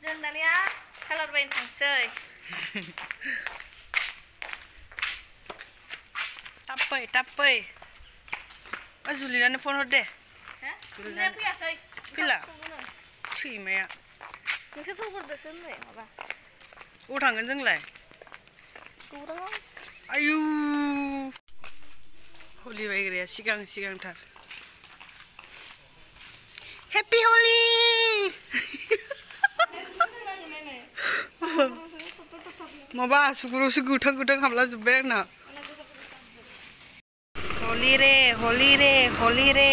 जों दानिया कालार बायनो थांसै थाब फै थाब फै ओ जुलिनानै फन हर दे हो जोंनिया फैयासै फैला? संगोनो। सैमाया नोंसोर फैहरदोसो होनबाय माबा अबाव थांगोन जोंलाय गौराङाव आयु हलि बायग्राया सिगां सिगांथार हेपि हलि माबा आसुगुरावसो गोथां गोथां हाबला जोब्बाय आंना हलि रे हलि रे हलि रे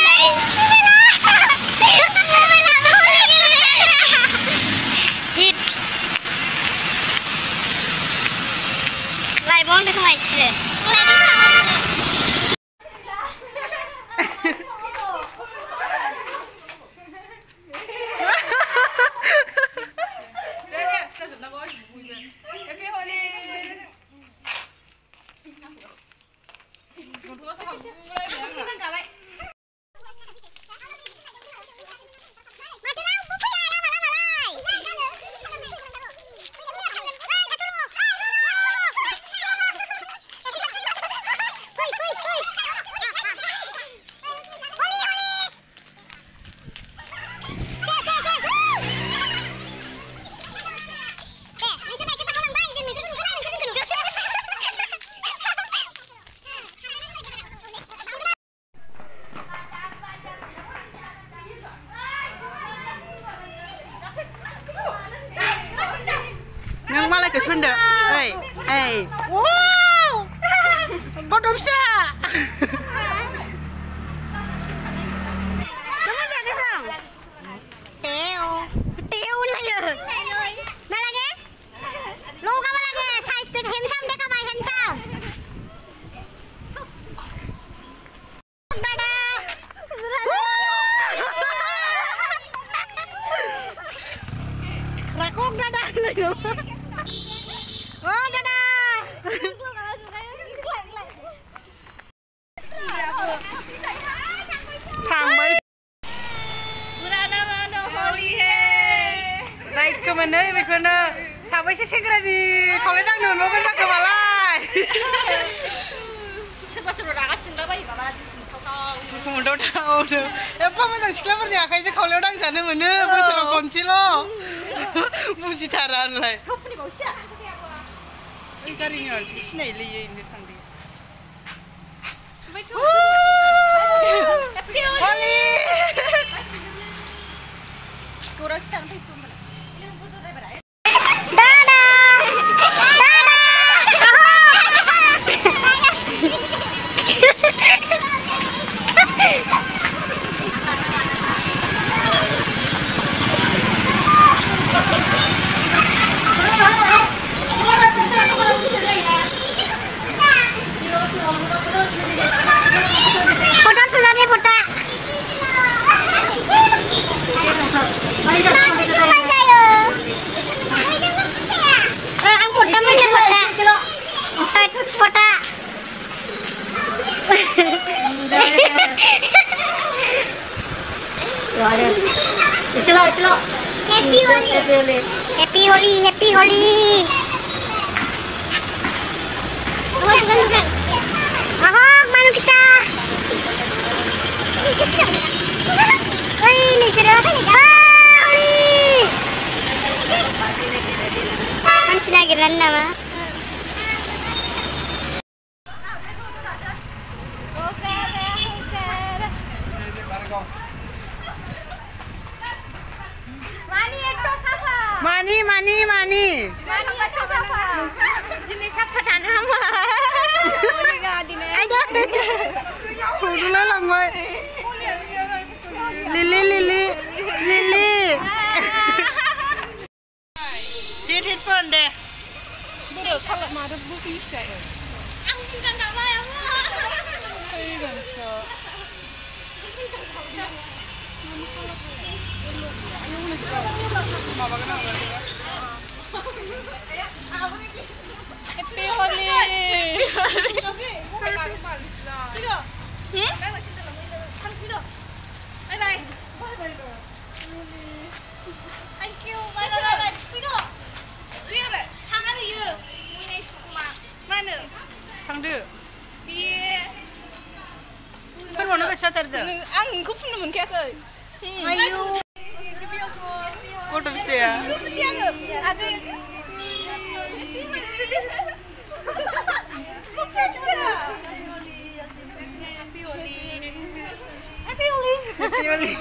Nang malah ke Sunda. Hei, hei. Wow! Kodok sa. Kamu jaga sang? Teo, Teo lagi. Nah lagi? Lu kamu lagi? Size stick handsome deh kamu handsome. Dadah. Lakok dadah. Oh Mana बेखौनो साबैसे सेंग्रानि खावलाय दांनो मोनबावगोन जाखो मालाय? सोरबा सोरबा रागा जोंला बायो माबा दुखु एफा मोजां सिख्लाफोरनि आखाइजों खावलायाव दांजानो मोनो बोसोराव खनसेल' बुजिथारा होनलाय गारिनि मानसिखौ सिनायलै इनो थांदो। Happy Holi. Happy Holi. Happy Holi. Happy Holi. kita. Hei, ini sudah apa nih? Ah, Holi. Kan sudah geran nama. Oke, oke, oke. Ini barengan. মানি মানি মানি জিনিস সাফা থানো হামো সুদুলে লঙ্গই লিলি লিলি লিলি দিট হিট ফোন দে বুড়ো খালা মারো বুকি ইসাই আং চিন্তা গাবা আমো এই গানসা মন খালা 해피 홀리 당드 비. 그 뭐는 거 사타르드. 안 거품도 못 깨고. 아유. What do you? Happy Oli! Happy Oli!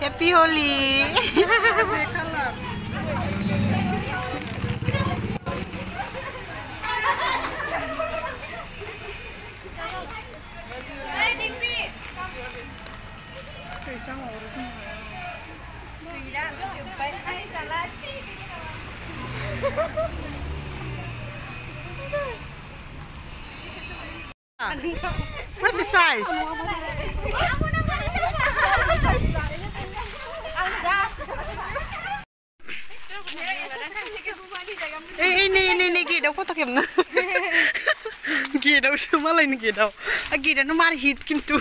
Happy Holi. What's the size? থাকিম না গিয়ে দাও সময় লাইন গিয়ে দাও আর গিয়ে দেন মার হিত কিন্তু